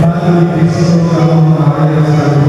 बात कृष्ण का हमारे साथ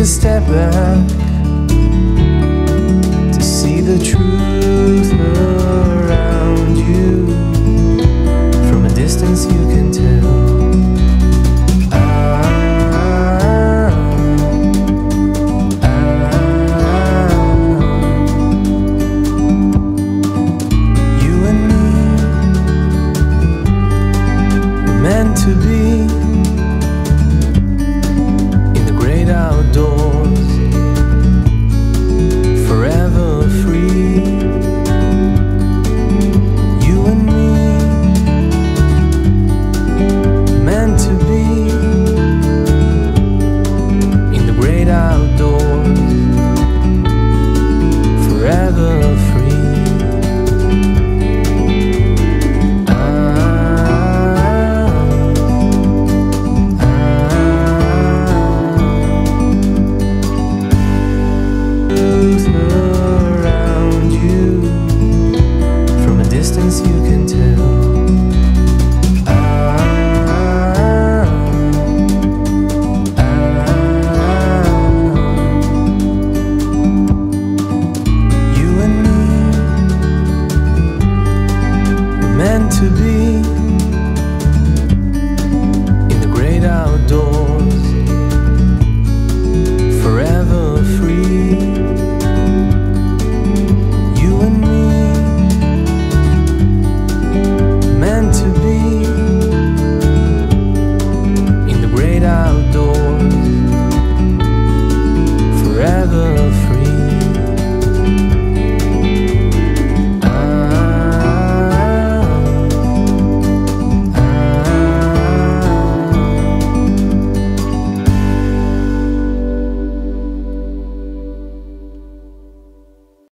A step back to see the truth